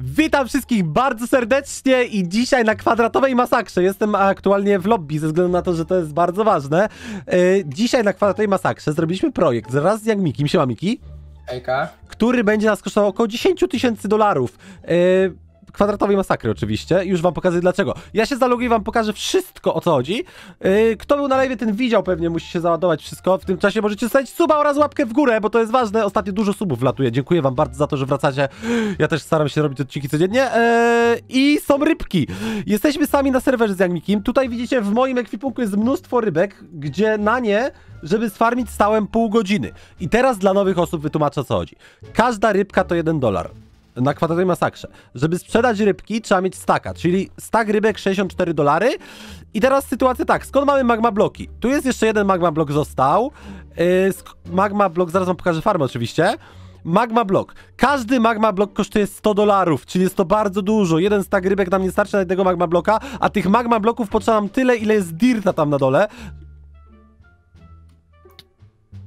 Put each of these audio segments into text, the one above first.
Witam wszystkich bardzo serdecznie i dzisiaj na kwadratowej masakrze. Jestem aktualnie w lobby ze względu na to, że to jest bardzo ważne. Yy, dzisiaj na kwadratowej masakrze zrobiliśmy projekt wraz z Jagmikim, siema Miki, Ejka. który będzie nas kosztował około 10 tysięcy dolarów. Yy, kwadratowej masakry oczywiście. Już wam pokażę dlaczego. Ja się zaloguję i wam pokażę wszystko o co chodzi. Yy, kto był na live, ten widział pewnie, musi się załadować wszystko. W tym czasie możecie zostawić suba oraz łapkę w górę, bo to jest ważne. Ostatnio dużo subów wlatuje. Dziękuję wam bardzo za to, że wracacie. Ja też staram się robić odcinki codziennie. Yy, I są rybki. Jesteśmy sami na serwerze z Jagmikim. Tutaj widzicie, w moim ekwipunku jest mnóstwo rybek, gdzie na nie, żeby sfarmić, stałem pół godziny. I teraz dla nowych osób wytłumaczę co chodzi. Każda rybka to jeden dolar na kwadratowej masakrze. Żeby sprzedać rybki, trzeba mieć staka, czyli stak rybek 64 dolary. I teraz sytuacja tak, skąd mamy magma bloki? Tu jest jeszcze jeden magma blok został. Yy, magma blok, zaraz wam pokażę farmę oczywiście. Magma blok. Każdy magma blok kosztuje 100 dolarów, czyli jest to bardzo dużo. Jeden stak rybek nam nie starczy na jednego magma bloka, a tych magma bloków potrzeba nam tyle, ile jest dirta tam na dole.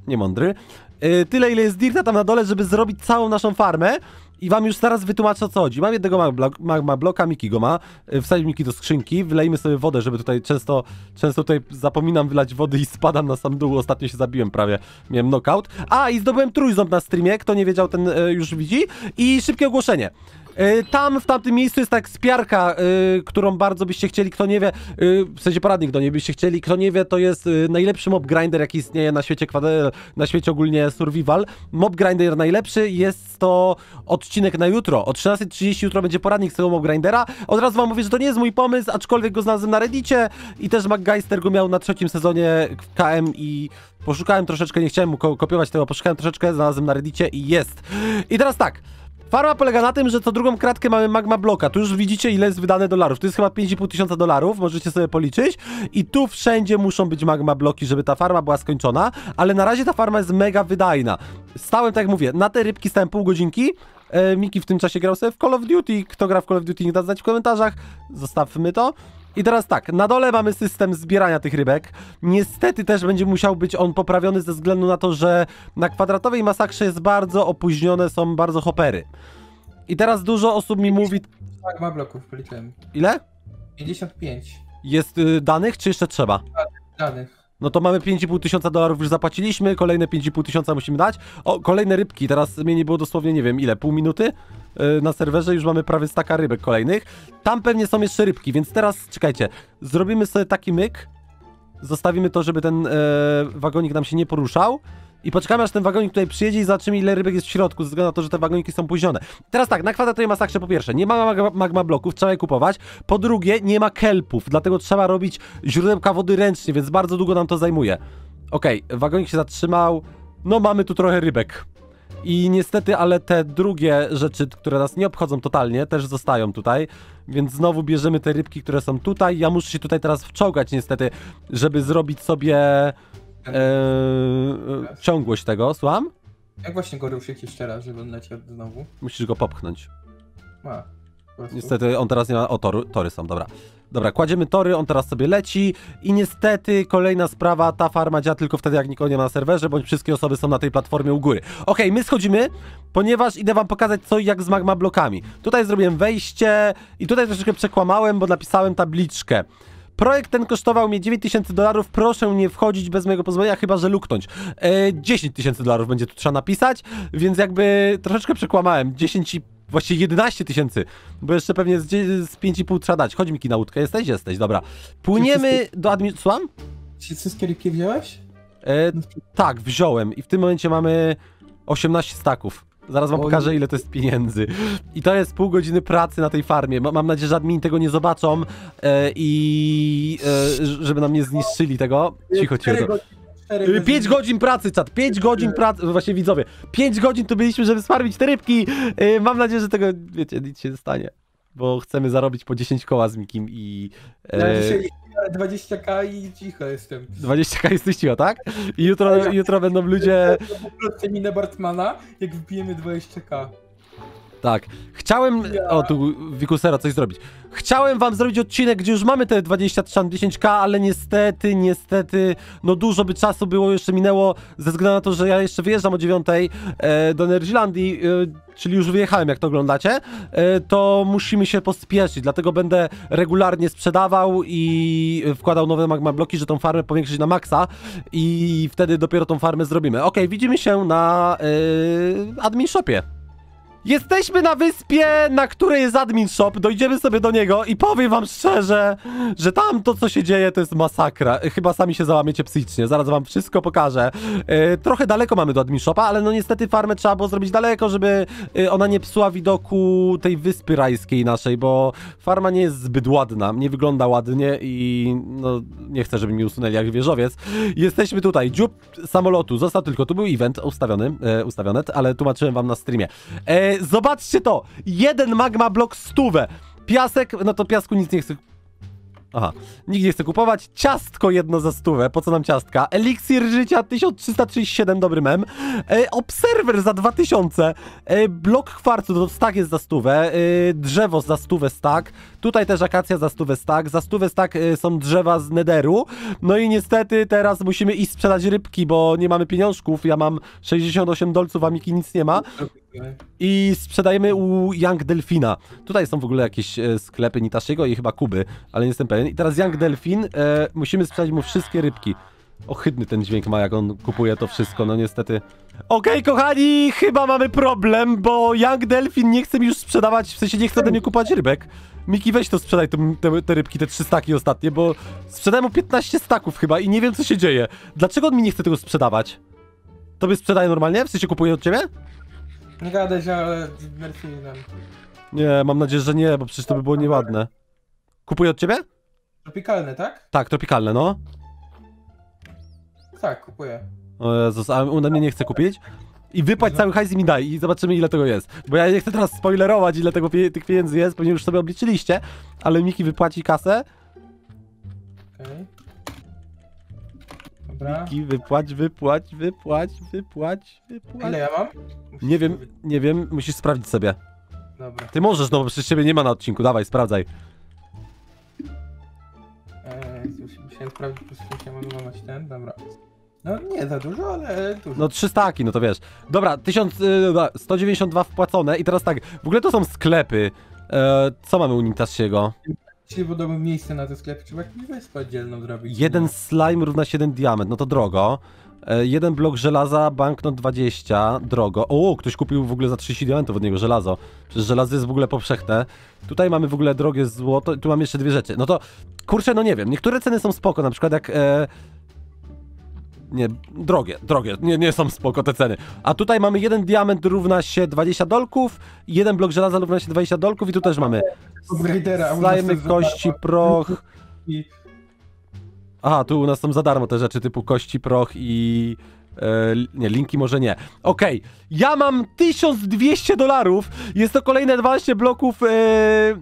Niemądry. Yy, tyle, ile jest dirta tam na dole, żeby zrobić całą naszą farmę. I wam już zaraz wytłumaczę o co chodzi. Mam jednego magma, bloka, Miki go ma. Yy, Wsadź Miki do skrzynki, wylejmy sobie wodę, żeby tutaj często, często tutaj zapominam wylać wody i spadam na sam dół. Ostatnio się zabiłem prawie, miałem knockout. A, i zdobyłem trójząb na streamie, kto nie wiedział, ten yy, już widzi. I szybkie ogłoszenie. Yy, tam, w tamtym miejscu jest tak spiarka, yy, którą bardzo byście chcieli, kto nie wie, yy, w sensie poradnik do niej byście chcieli, kto nie wie, to jest yy, najlepszy mob grinder, jaki istnieje na świecie, na świecie ogólnie survival. Mob grinder najlepszy, jest to odcinek na jutro, o 13.30 jutro będzie poradnik z tego mob grindera. Od razu wam mówię, że to nie jest mój pomysł, aczkolwiek go znalazłem na reddicie i też McGeister go miał na trzecim sezonie w KM i poszukałem troszeczkę, nie chciałem mu ko kopiować tego, poszukałem troszeczkę, znalazłem na reddicie i jest. I teraz tak, Farma polega na tym, że co drugą kratkę mamy magma bloka. Tu już widzicie, ile jest wydane dolarów. To jest chyba 5,5 tysiąca dolarów, możecie sobie policzyć. I tu wszędzie muszą być magma bloki, żeby ta farma była skończona. Ale na razie ta farma jest mega wydajna. Stałem, tak jak mówię, na te rybki stałem pół godzinki. E, Miki w tym czasie grał sobie w Call of Duty. Kto gra w Call of Duty, nie da znać w komentarzach. Zostawmy to. I teraz tak, na dole mamy system zbierania tych rybek. Niestety też będzie musiał być on poprawiony ze względu na to, że na kwadratowej masakrze jest bardzo opóźnione, są bardzo hopery. I teraz dużo osób mi mówi... Magma bloków policzyłem. Ile? 55 Jest y, danych, czy jeszcze trzeba? danych. No to mamy 5,5 tysiąca dolarów już zapłaciliśmy, kolejne 5,5 tysiąca musimy dać. O, kolejne rybki, teraz mnie nie było dosłownie, nie wiem, ile, pół minuty yy, na serwerze, już mamy prawie staka rybek kolejnych. Tam pewnie są jeszcze rybki, więc teraz, czekajcie, zrobimy sobie taki myk, zostawimy to, żeby ten e, wagonik nam się nie poruszał i poczekamy, aż ten wagonik tutaj przyjedzie i zobaczymy, ile rybek jest w środku, ze względu na to, że te wagoniki są późnione. Teraz tak, na kwadratowej masakrze po pierwsze, nie ma magma, magma bloków, trzeba je kupować. Po drugie, nie ma kelpów, dlatego trzeba robić źródełka wody ręcznie, więc bardzo długo nam to zajmuje. Okej, wagonik się zatrzymał, no mamy tu trochę rybek. I niestety, ale te drugie rzeczy, które nas nie obchodzą totalnie, też zostają tutaj. Więc znowu bierzemy te rybki, które są tutaj. Ja muszę się tutaj teraz wczołgać niestety, żeby zrobić sobie e, ciągłość tego. Słucham? Jak właśnie go ruszyć jeszcze raz, żeby on leciał znowu? Musisz go popchnąć. Ma. po. Niestety on teraz nie ma... O, tory, tory są, dobra. Dobra, kładziemy tory, on teraz sobie leci i niestety kolejna sprawa, ta farma działa tylko wtedy, jak nikogo nie ma na serwerze, bądź wszystkie osoby są na tej platformie u góry. Okej, my schodzimy, ponieważ idę wam pokazać co i jak z magma blokami. Tutaj zrobiłem wejście i tutaj troszeczkę przekłamałem, bo napisałem tabliczkę. Projekt ten kosztował mnie 9000 dolarów, proszę nie wchodzić bez mojego pozwolenia, chyba że luknąć. E, 10 tysięcy dolarów będzie tu trzeba napisać, więc jakby troszeczkę przekłamałem. 10 i właściwie 11 tysięcy, bo jeszcze pewnie z, z 5,5 trzeba dać. Chodź Miki na łódkę, jesteś? Jesteś, dobra. Płyniemy do admin... Słucham? Czy wszystkie rybki wziąłeś? E, tak, wziąłem i w tym momencie mamy 18 staków. Zaraz wam pokażę, ile to jest pieniędzy. I to jest pół godziny pracy na tej farmie. Ma- Mam nadzieję, że admini tego nie zobaczą e, i e, żeby nam nie zniszczyli tego. Cicho, cicho. Cztery to- godziny, cztery Y, godziny. Pięć godzin pracy, czat. Pięć godzin pracy. Właśnie widzowie. Pięć godzin tu byliśmy, żeby sfarmić te rybki. Y, Mam nadzieję, że tego, wiecie, nic się nie stanie. Bo chcemy zarobić po 10 koła z Mikim i... Ja E, dzisiaj 20k i cicho jestem. 20k jesteś cicho, tak? I jutro, jutro będą ludzie... Poproszę minę Bartmana, jak wbijemy 20k. Tak. Chciałem. O, tu Wikusera coś zrobić. Chciałem wam zrobić odcinek, gdzie już mamy te 20 czy tam 10k, ale niestety, niestety, no dużo by czasu było, jeszcze minęło, ze względu na to, że ja jeszcze wyjeżdżam o 9 e, do Energylandii, e, czyli już wyjechałem, jak to oglądacie, e, to musimy się pospieszyć, dlatego będę regularnie sprzedawał i wkładał nowe magma bloki, że tą farmę powiększyć na maksa i wtedy dopiero tą farmę zrobimy. Okej, widzimy się na e, admin shopie. Jesteśmy na wyspie, na której jest admin shop, dojdziemy sobie do niego i powiem wam szczerze, że tam to co się dzieje to jest masakra. Chyba sami się załamiecie psychicznie, zaraz wam wszystko pokażę. E, trochę daleko mamy do admin shopa, ale no niestety farmę trzeba było zrobić daleko, żeby e, ona nie psuła widoku tej wyspy rajskiej naszej, bo farma nie jest zbyt ładna, nie wygląda ładnie i no nie chcę, żeby mi usunęli jak wieżowiec. Jesteśmy tutaj, dziób samolotu, został tylko, tu był event ustawiony, e, ustawiony, ale tłumaczyłem wam na streamie. E, zobaczcie to, jeden magma blok stówę, piasek, no to piasku nic nie chcę Aha, nikt nie chce kupować. Ciastko jedno za stówę, po co nam ciastka? Eliksir życia 1337, dobry mem. E, obserwer za 2000. E, blok kwarcu, to stack jest za stówę. E, drzewo za stówę stack. Tutaj też akacja za stówę stack. Za stówę stack e, są drzewa z nederu. No i niestety teraz musimy iść sprzedać rybki, bo nie mamy pieniążków. Ja mam 68 dolców, a Miki nic nie ma. I sprzedajemy u Young Delfina. Tutaj są w ogóle jakieś e, sklepy Nitashiego i chyba Kuby, ale nie jestem pewien. I teraz Young Delfin, e, musimy sprzedać mu wszystkie rybki. Ohydny ten dźwięk ma, jak on kupuje to wszystko, no niestety. Okej, kochani, chyba mamy problem, bo Young Delfin nie chce mi już sprzedawać, w sensie nie chce ode mnie kupować rybek. Miki, weź to sprzedaj te, te, te rybki, te trzy staki ostatnie, bo sprzedałem mu 15 staków chyba i nie wiem co się dzieje. Dlaczego on mi nie chce tego sprzedawać? Tobie sprzedaje normalnie? W sensie kupuje od ciebie? Nie gadaj ale Merfinem. Nie, mam nadzieję, że nie, bo przecież to by było nieładne. Kupuję od ciebie? Tropikalny, tak? Tak, tropikalne, no. Tak, kupuję. O Jezus, a on mnie nie chce kupić? I wypłać cały hajs i mi daj i zobaczymy ile tego jest. Bo ja nie chcę teraz spoilerować ile tego pie tych pieniędzy jest, pewnie już sobie obliczyliście, ale Miki wypłaci kasę. Okej. Dobra. Miki, wypłać, wypłać, wypłać, wypłać, wypłać. Ile ja mam? Musisz Nie wiem, powiedzieć. nie wiem, musisz sprawdzić sobie. Dobra. Ty możesz, no bo przecież ciebie nie ma na odcinku, dawaj, sprawdzaj. Eee, już musiałem sprawdzić, po prostu mogę mamać ten, dobra. No nie za dużo, ale dużo. No 300 taki, no to wiesz. Dobra, 1192 wpłacone i teraz tak, w ogóle to są sklepy. E, co mamy u Nintasiego? Jeśli podoba miejsce na te sklepy, trzeba jakąś wyspę oddzielną zrobić. Jeden slime równa się jeden diament, no to drogo. E, jeden blok żelaza, banknot 20, drogo. O, ktoś kupił w ogóle za 30 diamentów od niego żelazo. Przecież żelazo jest w ogóle powszechne. Tutaj mamy w ogóle drogie złoto, tu mam jeszcze dwie rzeczy. No to, kurczę, no nie wiem, niektóre ceny są spoko, na przykład jak... E, nie, drogie, drogie, nie, nie są spoko te ceny. A tutaj mamy jeden diament równa się 20 dolków, jeden blok żelaza równa się 20 dolków i tu też mamy slajmy, kości, proch. Aha, tu u nas są za darmo te rzeczy typu kości, proch i... E, nie, linki może nie. Okej, ja mam 1200 dolarów, jest to kolejne 12 bloków e,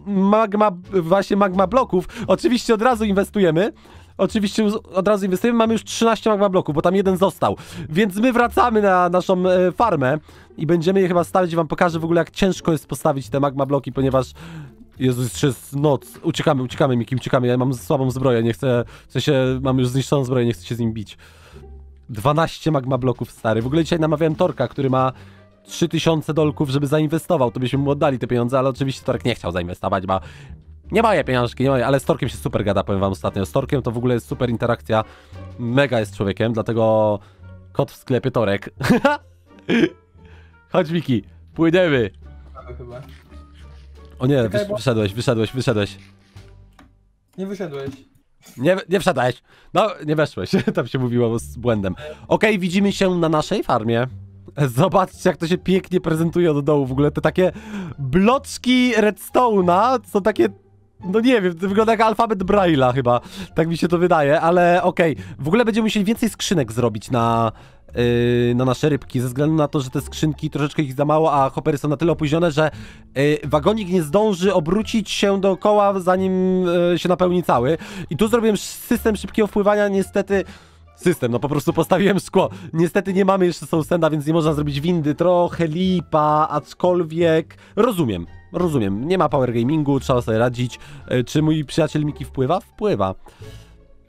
magma, właśnie magma bloków. Oczywiście od razu inwestujemy. Oczywiście od razu inwestujemy, mamy już 13 magma bloków, bo tam jeden został. Więc my wracamy na naszą e, farmę i będziemy je chyba stawić. Wam pokażę w ogóle jak ciężko jest postawić te magma bloki, ponieważ Jezus, jeszcze jest noc. Uciekamy, uciekamy, Miki, uciekamy. Ja mam słabą zbroję, nie chcę... W sensie, mam już zniszczoną zbroję, nie chcę się z nim bić. 12 magma bloków, stary. W ogóle dzisiaj namawiałem Torka, który ma 3000 dolków, żeby zainwestował. To byśmy mu oddali te pieniądze, ale oczywiście Torek nie chciał zainwestować, bo nie moje pieniążki, nie moje, ale z Torkiem się super gada, powiem wam ostatnio. Z Torkiem to w ogóle jest super interakcja. Mega jest człowiekiem, dlatego kot w sklepie Torek. Chodź, Miki, płyniemy. Chyba. O nie, Czekaj, bo- wyszedłeś, wyszedłeś, wyszedłeś. Nie wyszedłeś. Nie, nie wszedłeś. No, nie weszłeś. Tam się mówiło z błędem. Okej, widzimy się na naszej farmie. Zobaczcie, jak to się pięknie prezentuje od dołu. W ogóle te takie bloczki redstone'a są takie... No nie wiem, to wygląda jak alfabet Braille'a chyba. Tak mi się to wydaje, ale okej. W ogóle będziemy musieli więcej skrzynek zrobić na, yy, na nasze rybki, ze względu na to, że te skrzynki troszeczkę ich za mało, a hopery są na tyle opóźnione, że yy, wagonik nie zdąży obrócić się dookoła, zanim yy, się napełni cały. I tu zrobiłem system szybkiego wpływania, niestety System, no po prostu postawiłem szkło. Niestety nie mamy jeszcze soulstanda, więc nie można zrobić windy. Trochę lipa, aczkolwiek... Rozumiem, rozumiem. Nie ma power gamingu, trzeba sobie radzić. E, Czy mój przyjaciel Miki wpływa? Wpływa.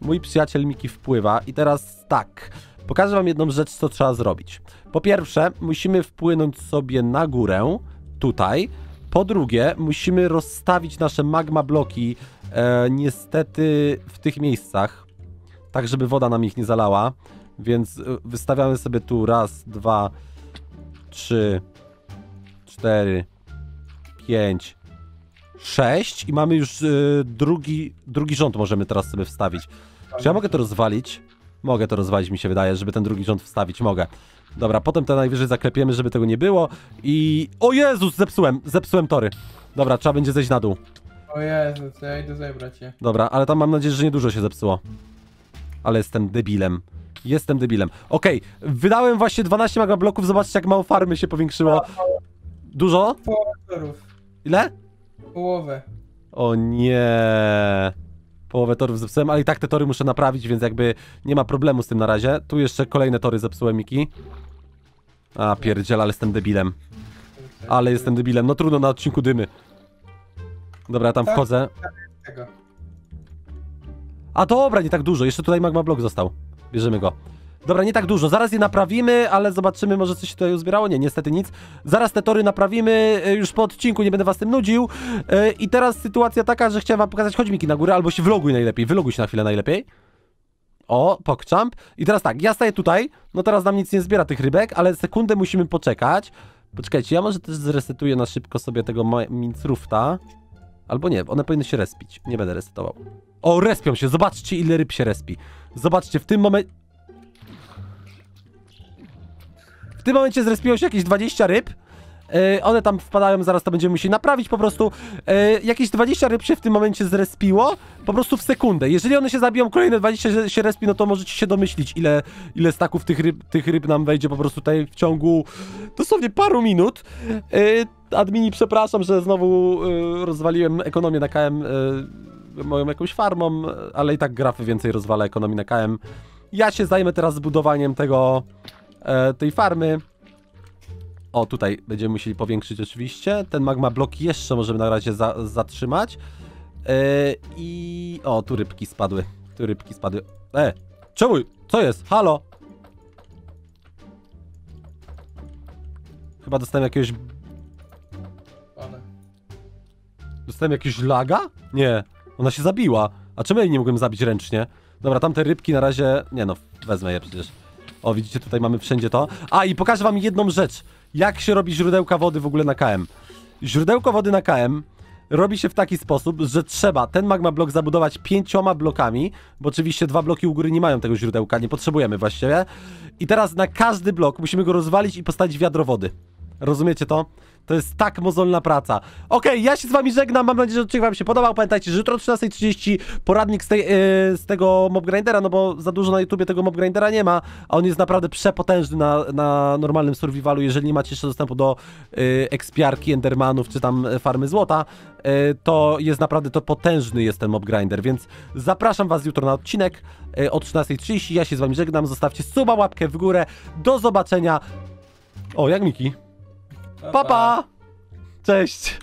Mój przyjaciel Miki wpływa i teraz tak. Pokażę wam jedną rzecz, co trzeba zrobić. Po pierwsze, musimy wpłynąć sobie na górę, tutaj. Po drugie, musimy rozstawić nasze magma bloki e, niestety w tych miejscach, tak żeby woda nam ich nie zalała. Więc e, wystawiamy sobie tu raz, dwa, trzy, cztery, pięć, sześć i mamy już e, drugi, drugi rząd możemy teraz sobie wstawić. Czy ja mogę to rozwalić? Mogę to rozwalić, mi się wydaje, żeby ten drugi rząd wstawić. Mogę. Dobra, potem to najwyżej zaklepiemy, żeby tego nie było. I... O Jezus, zepsułem! Zepsułem tory. Dobra, trzeba będzie zejść na dół. O Jezu, to ja idę zebrać je. Dobra, ale tam mam nadzieję, że niedużo się zepsuło. Ale jestem debilem. Jestem debilem. Okej, wydałem właśnie 12 magma bloków, zobaczcie jak mało farmy się powiększyło. Dużo? Połowę torów. Ile? Połowę. O nie. Połowę torów zepsułem, ale i tak te tory muszę naprawić, więc jakby nie ma problemu z tym na razie. Tu jeszcze kolejne tory zepsułem, Miki. A, pierdziel, ale jestem debilem. Ale jestem debilem. No trudno na odcinku dymy. Dobra, ja tam Tak. wchodzę. A dobra, nie tak dużo. Jeszcze tutaj magma block został. Bierzemy go. Dobra, nie tak dużo. Zaraz je naprawimy, ale zobaczymy, może coś się tutaj uzbierało. Nie, niestety nic. Zaraz te tory naprawimy e, już po odcinku, nie będę was tym nudził. E, I teraz sytuacja taka, że chciałem wam pokazać, chodź Miki na górę, albo się vloguj najlepiej. Wyloguj się na chwilę najlepiej. O, pokczamp. I teraz tak, ja staję tutaj. No teraz nam nic nie zbiera tych rybek, ale sekundę musimy poczekać. Poczekajcie, ja może też zresetuję na szybko sobie tego Mincrufta. Albo nie, one powinny się respić. Nie będę resetował. O, respią się. Zobaczcie, ile ryb się respi. Zobaczcie, w tym momencie... W tym momencie zrespiło się jakieś 20 ryb. E, one tam wpadają, zaraz to będziemy musieli naprawić po prostu. E, jakieś 20 ryb się w tym momencie zrespiło, po prostu w sekundę. Jeżeli one się zabiją, kolejne 20 się- respi, no to możecie się domyślić, ile, ile staków tych ryb, tych ryb nam wejdzie po prostu tutaj w ciągu dosłownie paru minut. E, admini, przepraszam, że znowu rozwaliłem ekonomię na KM moją jakąś farmą, ale i tak grafy więcej rozwala ekonomii na KM. Ja się zajmę teraz zbudowaniem tego, e, tej farmy. O, tutaj będziemy musieli powiększyć oczywiście. Ten magma blok jeszcze możemy na razie za, zatrzymać. E, I... O, tu rybki spadły. Tu rybki spadły. E, czemu? Co jest? Halo? Chyba dostałem jakiegoś... Dostałem jakiegoś laga? Nie. Ona się zabiła. A czemu ja jej nie mogłem zabić ręcznie? Dobra, tamte rybki na razie... Nie no, wezmę je przecież. O, widzicie, tutaj mamy wszędzie to. A, i pokażę wam jedną rzecz. Jak się robi źródełka wody w ogóle na KM. Źródełko wody na KM robi się w taki sposób, że trzeba ten magma blok zabudować pięcioma blokami, bo oczywiście dwa bloki u góry nie mają tego źródełka, nie potrzebujemy właściwie. I teraz na każdy blok musimy go rozwalić i postawić wiadro wody. Rozumiecie to? To jest tak mozolna praca. Okej, ja się z wami żegnam, mam nadzieję, że odcinek wam się podobał. Pamiętajcie, że jutro o 13.30 poradnik z, tej, yy, z tego mobgrindera, no bo za dużo na YouTubie tego mobgrindera nie ma, a on jest naprawdę przepotężny na, na normalnym survivalu. Jeżeli nie macie jeszcze dostępu do yy, ekspiarki, endermanów czy tam e, farmy złota, yy, to jest naprawdę, to potężny jest ten mobgrinder, więc zapraszam was jutro na odcinek yy, o 13.30. Ja się z wami żegnam, zostawcie suba, łapkę w górę. Do zobaczenia. O, jak Miki? Pa, pa! Cześć!